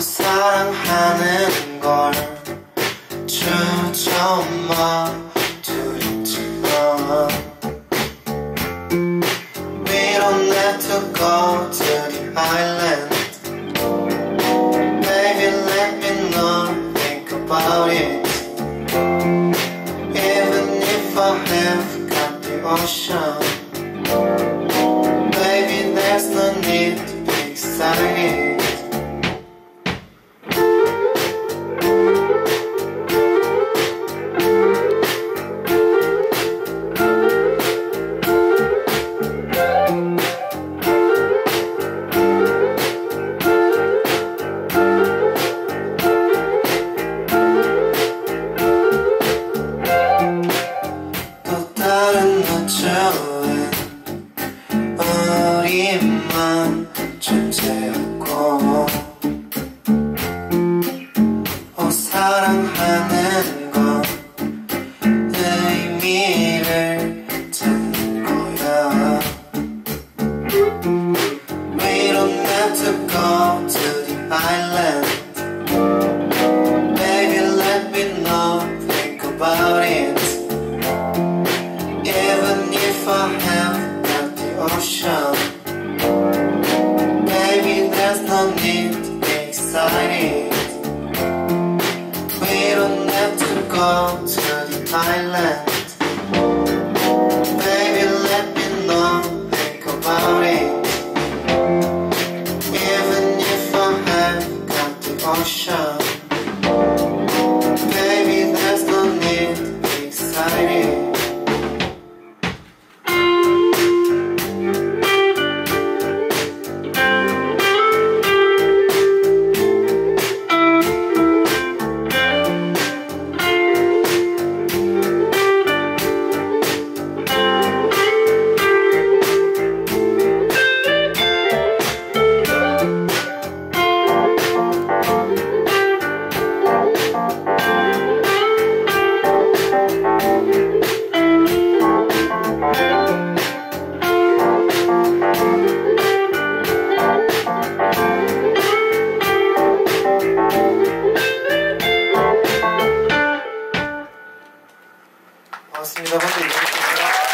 사랑하는 걸 주저마 두렵지만 We don't have to go to the island Baby let me know, think about it Even if I have got the ocean Baby there's no need to be excited island Baby let me know, think about it. Even if I have got the ocean. Baby, there's no need to be excited. We don't have to go to the 楽しみだ本当にいます